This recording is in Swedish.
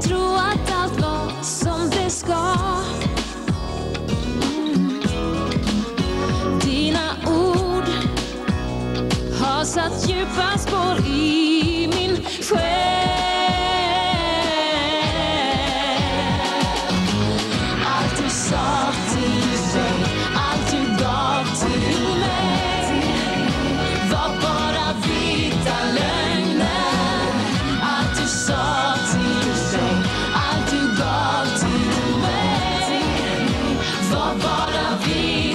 tro att allt var som det ska. Mm. Dina ord har satt djupa spår i Bora vir.